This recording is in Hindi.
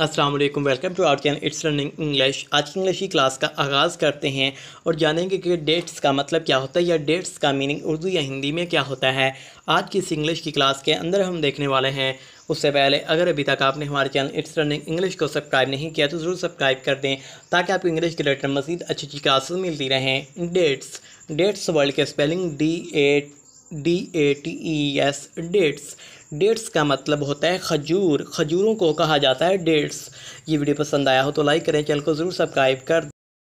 अस्सलाम वालेकुम welcome to our channel it's learning English आज की इंग्लिश की क्लास का आगाज़ करते हैं और जानेंगे कि डेट्स का मतलब क्या होता है या डेट्स का मीनिंग उर्दू या हिंदी में क्या होता है। आज की इस इंग्लिश की क्लास के अंदर हम देखने वाले हैं। उससे पहले अगर अभी तक आपने हमारे चैनल इट्स लर्निंग इंग्लिश को सब्सक्राइब नहीं किया तो ज़रूर सब्सक्राइब कर दें ताकि आपको इंग्लिश के रिलेटेड मजीद अच्छी अच्छी क्लासेस मिलती रहें। डेट्स डेट्स वर्ल्ड के spelling D A D A T E S dates dates का मतलब होता है खजूर। खजूरों को कहा जाता है डेट्स ये वीडियो पसंद आया हो तो लाइक करें, चैनल को ज़रूर सब्सक्राइब कर